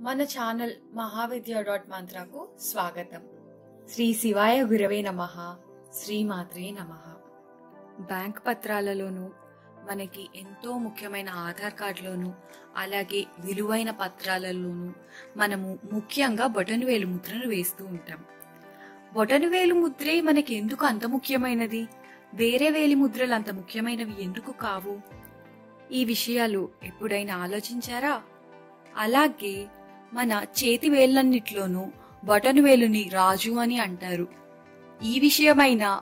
మన channel మహావిద్య dot మంత్రకు స్వాగతం. శ్రీ శివాయ గురవే నమ. శ్రీమాత్రే నమ. బ్యాంక్ పత్రాలలోనూ మనకి ఎంతో ముఖ్యమైన ఆధార్ కార్డులోను అలాగే విలువైన పత్రాలలోనూ మనము ముఖ్యంగా బొటనవేలు ముద్రను వేస్తూ ఉంటాం. బొటనవేలు ముద్రే మనకి ఎందుకు అంత ముఖ్యమైనది? వేరే వేలి ముద్రలు అంత ముఖ్యమైనవి ఎందుకు కావు? ఈ విషయాలు ఎప్పుడైనా ఆలోచించారా? అలాగే మన చేతి వేళ్ళన్నిట్లోనూ బటన్ వేలుని రాజు అని అంటారు. ఈ విషయమైనా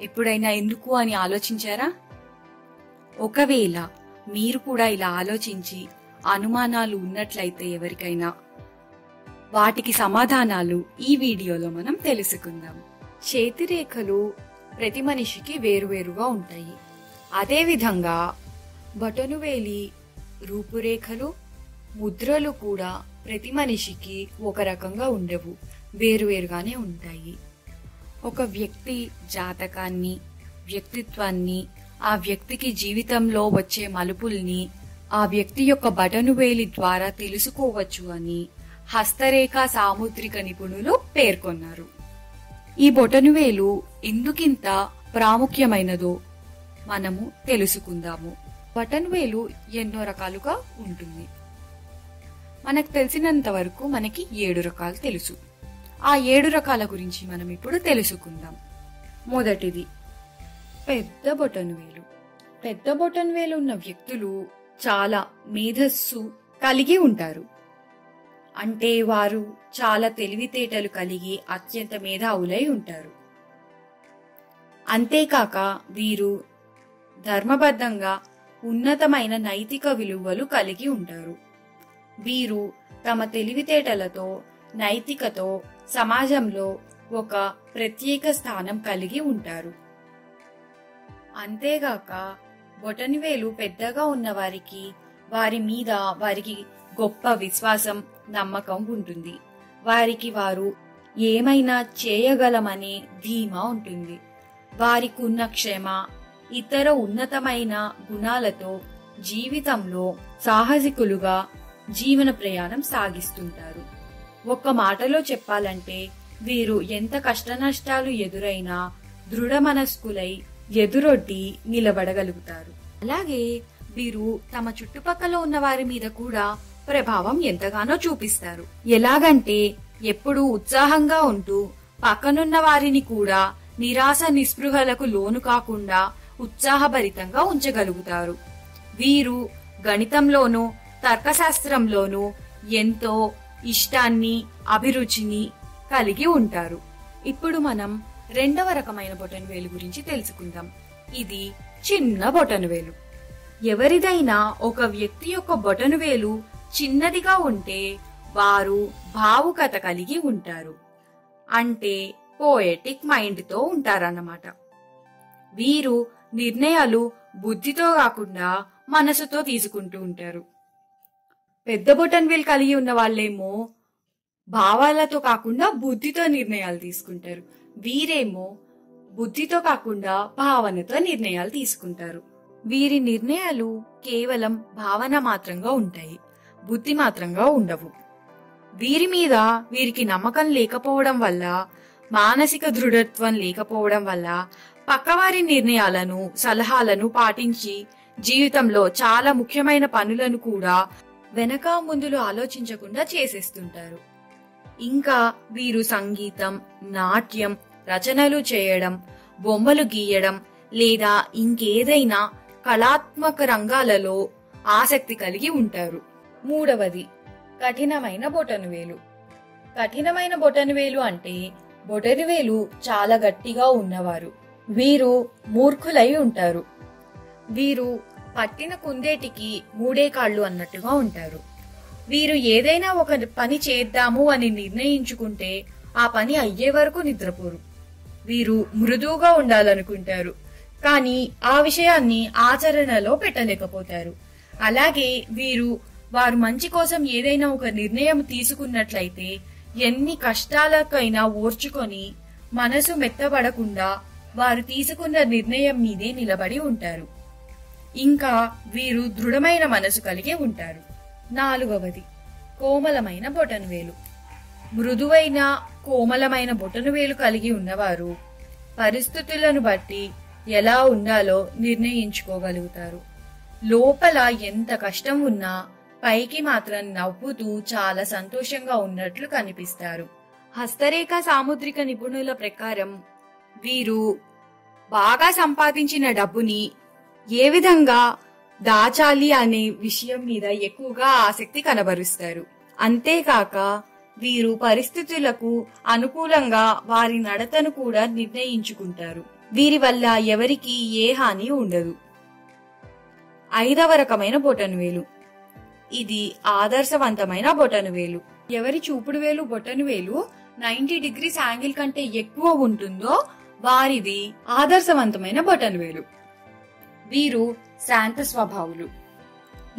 ఎప్పుడైనా ఎందుకు అని ఆలోచించారా? ఒకవేళ మీరు కూడా ఇలా ఆలోచించి అనుమానాలు ఉన్నట్లయితే ఎవరికైనా వాటికి సమాధానాలు ఈ వీడియోలో మనం తెలుసుకుందాం. చేతి రేఖలు ప్రతి మనిషికి వేరువేరుగా ఉంటాయి. అదేవిధంగా బటనువేలి రూపురేఖలు ముద్రలు కూడా ప్రతి మనిషికి ఒక రకంగా ఉండవు వేరువేరుగానే ఉంటాయి. ఒక వ్యక్తి జాతకాన్ని వ్యక్తిత్వాన్ని ఆ వ్యక్తికి జీవితంలో వచ్చే మలుపుల్ని ఆ వ్యక్తి యొక్క బటనువేలి ద్వారా తెలుసుకోవచ్చు అని హస్తరేఖ సాముద్రిక నిపుణులు పేర్కొన్నారు. ఈ బొటనువేలు ఎందుకింత ప్రాముఖ్యమైనదో మనము తెలుసుకుందాము. బటన్వేలు ఎన్నో రకాలుగా ఉంటుంది. మనకు తెలిసినంత వరకు మనకి ఏడు రకాలు తెలుసు. ఆ ఏడు రకాల గురించి మనం ఇప్పుడు తెలుసుకుందాం. మొదటిది పెద్ద బొటన్వేలు పెద్ద బొటన్వేలు ఉన్న వ్యక్తులు చాలా మేధస్సు కలిగి ఉంటారు. అంటే వారు చాలా తెలివితేటలు కలిగి అత్యంత మేధావులై ఉంటారు. అంతేకాక వీరు ధర్మబద్ధంగా ఉన్నతమైన నైతిక విలువలు కలిగి ఉంటారు. వీరు తమ తెలివితేటలతో నైతికతో సమాజంలో ఒక ప్రత్యేక స్థానం కలిగి ఉంటారు. అంతేగాక బొటనివేలు పెద్దగా ఉన్న వారికి వారి మీద వారికి గొప్ప విశ్వాసం నమ్మకం ఉంటుంది. వారికి వారు ఏమైనా చేయగలమనే ధీమా ఉంటుంది. వారికున్న క్షమ ఇతర ఉన్నతమైన గుణాలతో జీవితంలో సాహసికులుగా జీవన ప్రయాణం సాగిస్తుంటారు. ఒక్క మాటలో చెప్పాలంటే వీరు ఎంత కష్టనష్టాలు ఎదురైనా దృఢ మనస్కులై ఎదురొడ్డి నిలబడగలుగుతారు. అలాగే వీరు తమ చుట్టుపక్కల ఉన్న వారి మీద కూడా ప్రభావం ఎంతగానో చూపిస్తారు. ఎలాగంటే ఎప్పుడూ ఉత్సాహంగా ఉంటూ పక్కనున్న వారిని కూడా నిరాశ నిస్పృహలకు లోను కాకుండా ఉత్సాహభరితంగా ఉంచగలుగుతారు. వీరు గణితంలోనూ తర్కశాస్త్రంలోనూ ఎంతో ఇష్టాన్ని అభిరుచిని కలిగి ఉంటారు. ఇప్పుడు మనం రెండవ రకమైన బొటనవేలు గురించి తెలుసుకుందాం. ఇది చిన్న బొటనవేలు ఎవరిదైనా ఒక వ్యక్తి యొక్క బొటనవేలు చిన్నదిగా ఉంటే వారు భావుకత కలిగి ఉంటారు. అంటే పోయెటిక్ మైండ్తో ఉంటారన్నమాట. వీరు నిర్ణయాలు బుద్ధితో కాకుండా మనసుతో తీసుకుంటూ ఉంటారు. పెద్ద బొటన్ వేలు కలిగి ఉన్న వాళ్ళేమో భావాలతో కాకుండా బుద్ధితో నిర్ణయాలు తీసుకుంటారు. వీరేమో బుద్ధితో కాకుండా భావనతో నిర్ణయాలు తీసుకుంటారు. వీరి నిర్ణయాలు కేవలం భావన మాత్రంగా ఉంటాయి. బుద్ధి మాత్రంగా ఉండవు. వీరి మీద వీరికి నమ్మకం లేకపోవడం వల్ల మానసిక దృఢత్వం లేకపోవడం వల్ల పక్కవారి నిర్ణయాలను సలహాలను పాటించి జీవితంలో చాలా ముఖ్యమైన పనులను కూడా వెనక ముందులు ఆలోచించకుండా చేసేస్తుంటారు. ఇంకా వీరు సంగీతం నాట్యం రచనలు చేయడం బొమ్మలు గీయడం లేదా ఇంకేదైనా కళాత్మక రంగాలలో ఆసక్తి కలిగి ఉంటారు. మూడవది కఠినమైన బొటనవేలు. కఠినమైన బొటనవేలు అంటే బొటనువేలు చాలా గట్టిగా ఉన్నవారు. వీరు మూర్ఖులై ఉంటారు. వీరు పట్టిన కుందేటికి మూడే కాళ్ళు అన్నట్టుగా ఉంటారు. వీరు ఏదైనా ఒక పని చేద్దాము అని నిర్ణయించుకుంటే ఆ పని అయ్యే వరకు నిద్రపోరు. వీరు మృదువుగా ఉండాలనుకుంటారు. కానీ ఆ విషయాన్ని ఆచరణలో పెట్టలేకపోతారు. అలాగే వీరు వారు మంచి కోసం ఏదైనా ఒక నిర్ణయం తీసుకున్నట్లయితే ఎన్ని కష్టాలకైనా ఓర్చుకొని మనసు మెత్తబడకుండా వారు తీసుకున్న నిర్ణయం మీదే నిలబడి ఉంటారు. ఇంకా వీరు దృఢమైన మనసు కలిగి ఉంటారు. నాలుగవది కోమలమైన బొటనవేలు. మృదువైన కోమలమైన బొటనవేలు కలిగి ఉన్నవారు పరిస్థితులను బట్టి ఎలా ఉండాలో నిర్ణయించుకోగలుగుతారు. లోపల ఎంత కష్టం ఉన్నా పైకి మాత్రం నవ్వుతూ చాలా సంతోషంగా ఉన్నట్లు కనిపిస్తారు. హస్తరేఖ సాముద్రిక నిపుణుల ప్రకారం వీరు బాగా సంపాదించిన డబ్బుని ఏ విధంగా దాచాలి అనే విషయం మీద ఎక్కువగా ఆసక్తి కనబరుస్తారు. అంతేకాక వీరు పరిస్థితులకు అనుకూలంగా వారి నడతను కూడా నిర్ణయించుకుంటారు. వీరి వల్ల ఎవరికి ఏ హాని ఉండదు. ఐదవ రకమైన బొటనువేలు. ఇది ఆదర్శవంతమైన బొటనువేలు. ఎవరి చూపుడు వేలు బొటనువేలు నైన్టీ డిగ్రీస్ యాంగిల్ కంటే ఎక్కువ ఉంటుందో వారిది ఆదర్శవంతమైన బొటనవేలు. వీరు శాంత స్వభావులు.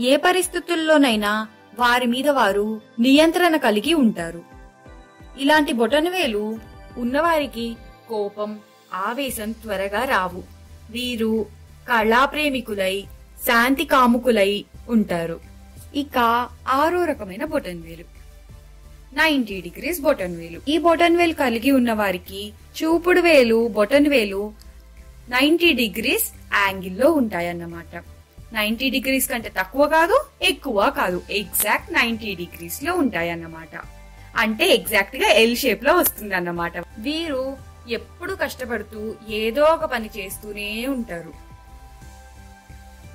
ఏ పరిస్థితుల్లోనైనా వారి మీద వారు నియంత్రణ కలిగి ఉంటారు. ఇలాంటి బొటనవేలు ఉన్నవారికి కోపం ఆవేశం త్వరగా రావు. వీరు కళాప్రేమికులై శాంతి కాముకులై ఉంటారు. ఇక ఆరో రకమైన బొటన్వేలు. Ninety degrees బొటన్వేలు. ఈ బొటన్వేలు కలిగి ఉన్న వారికి చూపుడు వేలు బొటన్వేలు నైంటీ నైన్టీ డిగ్రీస్ యాంగిల్లో ఉంటాయన్నమాట. నైన్టీ డిగ్రీస్ కంటే తక్కువ కాదు ఎక్కువ కాదు. ఎగ్జాక్ట్ నైన్టీ డిగ్రీస్లో ఉంటాయన్నమాట. అంటే ఎగ్జాక్ట్గా ఎల్ షేప్లో వస్తుంది అన్నమాట వీరు ఎప్పుడు కష్టపడుతూ ఏదో ఒక పని చేస్తూనే ఉంటారు.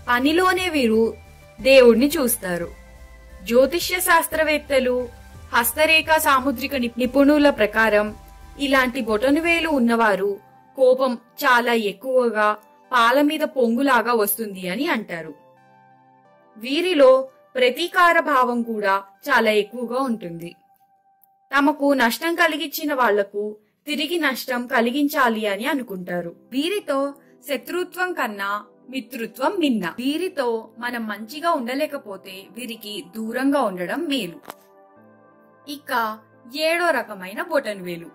పనిలోనే వీరు దేవుణ్ణి చూస్తారు. జ్యోతిష్య శాస్త్రవేత్తలు హస్తరేఖ సాముద్రిక ని- నిపుణుల ప్రకారం ఇలాంటి బొటనువేలు ఉన్నవారు కోపం చాలా ఎక్కువగా పాల మీద పొంగులాగా వస్తుంది అని అంటారు. వీరిలో ప్రతీకార భావం కూడా చాలా ఎక్కువగా ఉంటుంది. తమకు నష్టం కలిగించిన వాళ్ళకు తిరిగి నష్టం కలిగించాలి అని అనుకుంటారు. వీరితో శత్రుత్వం కన్నా మిత్రుత్వం మిన్న. వీరితో మనం మంచిగా ఉండలేకపోతే వీరికి దూరంగా ఉండడం మేలు. ఇక ఏడో రకమైన బొటన్ వేలు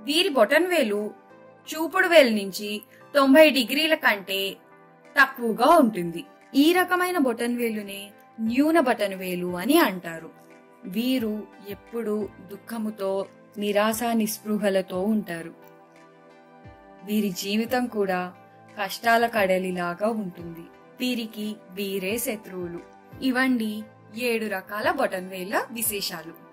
వీరి బొటన్వేలు చూపుడు వేలు నుంచి తొంభై డిగ్రీల కంటే తక్కువగా ఉంటుంది. ఈ రకమైన బొటన్ వేలునే న్యూన బటన్ వేలు అని అంటారు. వీరు ఎప్పుడు దుఃఖముతో నిరాశ నిస్పృహలతో ఉంటారు. వీరి జీవితం కూడా కష్టాల కడలిలాగా ఉంటుంది. వీరికి వీరే శత్రువులు. ఇవండి ఏడు రకాల బటన్ వేల విశేషాలు.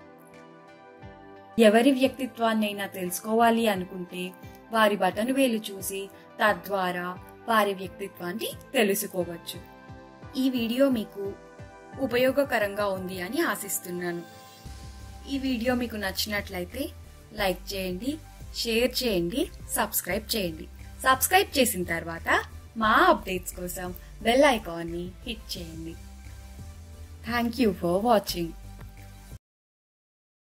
ఎవరి వ్యక్తిత్వాన్నైనా తెలుసుకోవాలి అనుకుంటే వారి బటన్ వేలు చూసి తద్వారా వారి వ్యక్తిత్వాన్ని తెలుసుకోవచ్చు. ఈ వీడియో మీకు ఉపయోగకరంగా ఉంది అని ఆశిస్తున్నాను. ఈ వీడియో మీకు నచ్చినట్లయితే లైక్ చేయండి షేర్ చేయండి సబ్స్క్రైబ్ చేయండి. సబ్స్క్రైబ్ చేసిన తర్వాత మా అప్డేట్స్ కోసం బెల్ ఐకాన్ని హిట్ చేయండి. Thank you for watching.